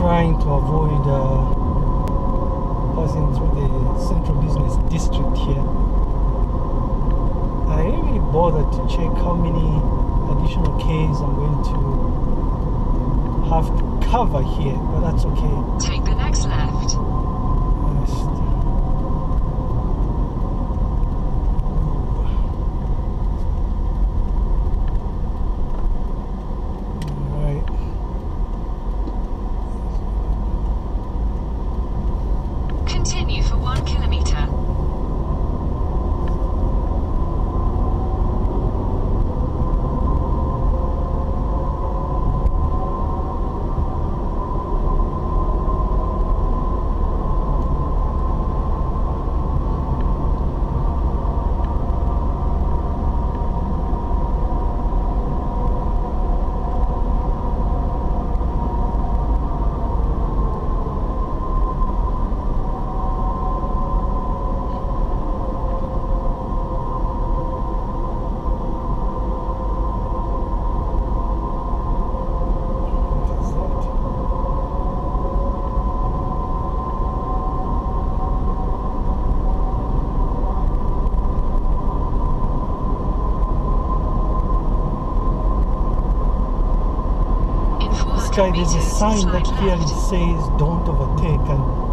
trying to avoid uh, passing through the central business district here. I didn't really bother to check how many additional Ks I'm going to have to cover here, but that's okay. Take the next left. Just- Alright. Continue for one kilometer. What is that? In 400 This guy, there's a sign that clearly says don't overtake, and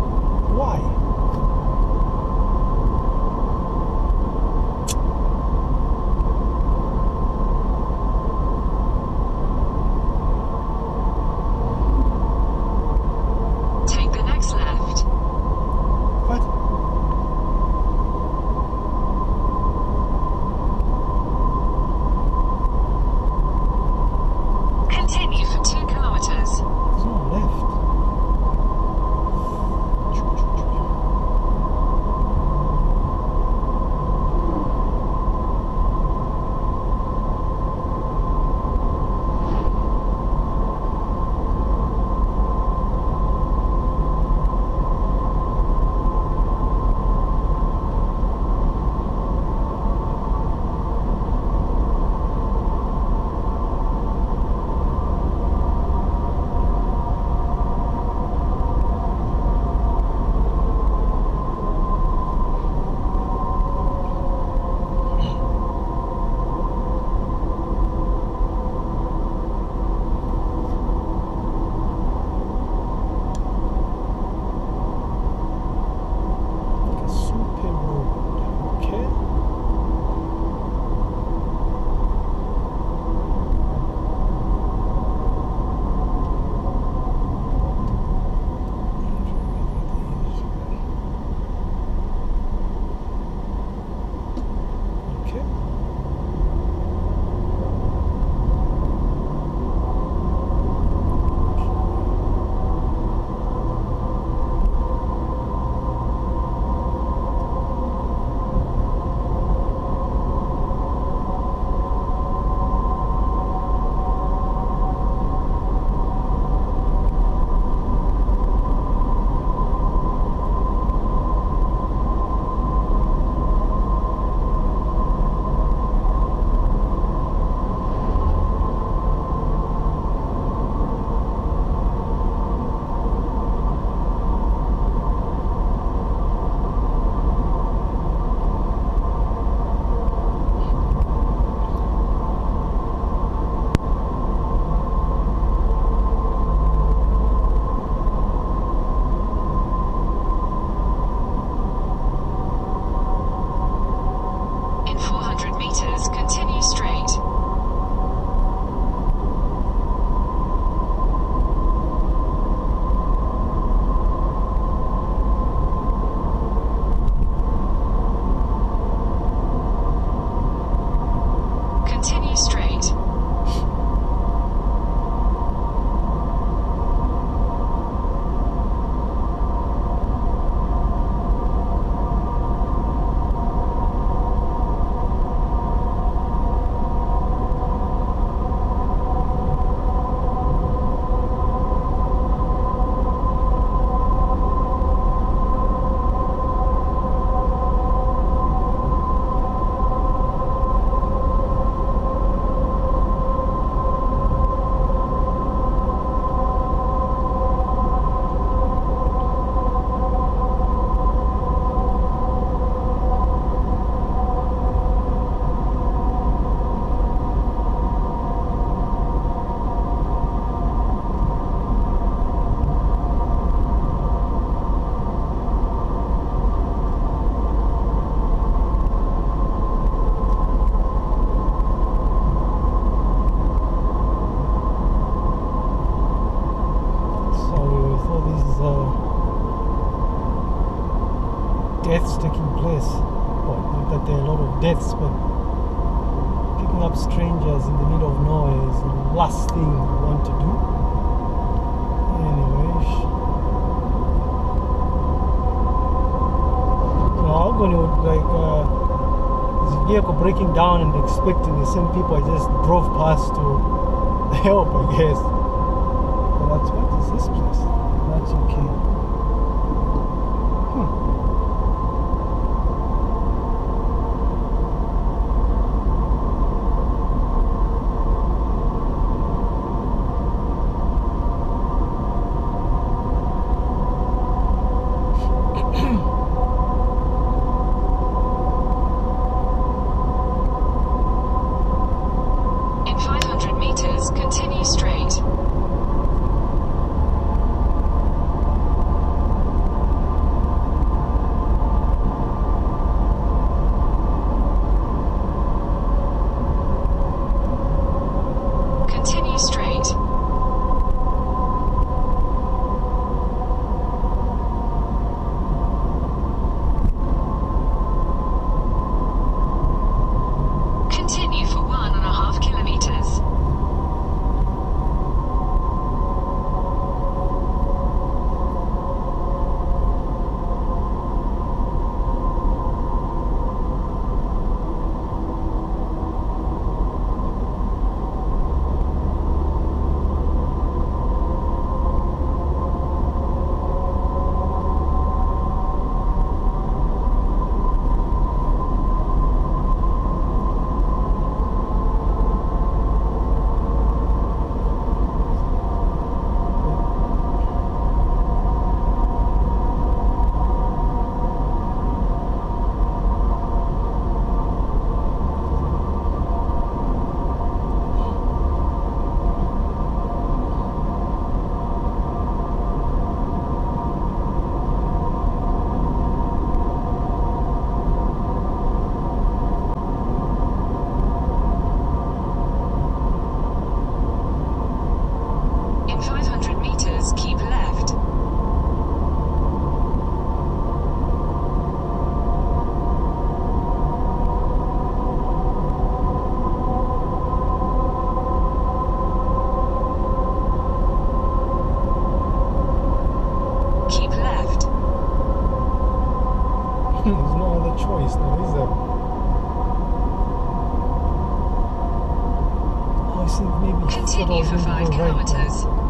deaths taking place. Well, not that there are a lot of deaths, but picking up strangers in the middle of nowhere is the last thing you want to do. Anyway, so I'm going like uh, vehicle breaking down and expecting the same people I just drove past to help, I guess. But that's what is this place? Maybe Continue for 5 kilometers. right.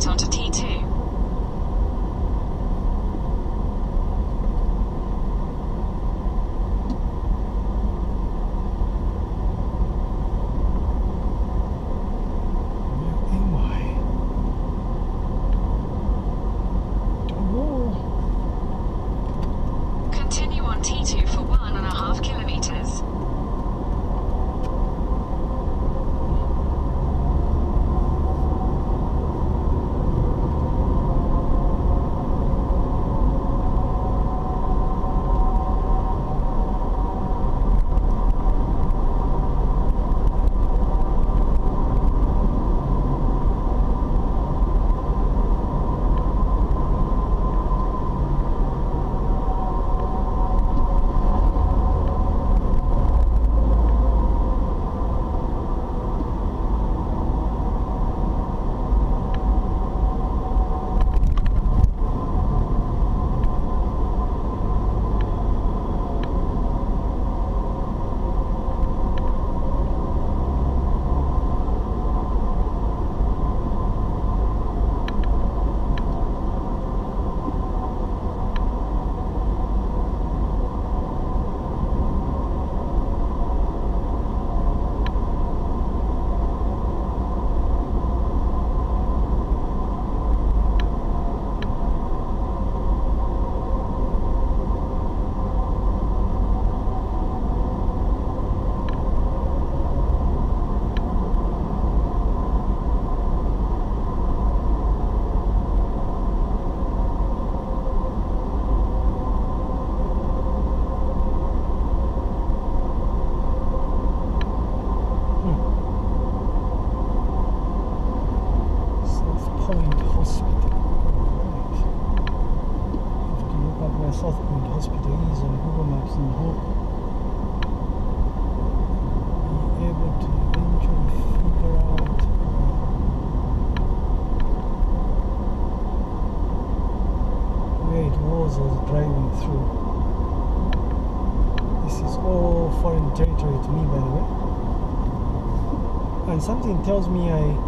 straight onto and something tells me I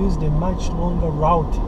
used a much longer route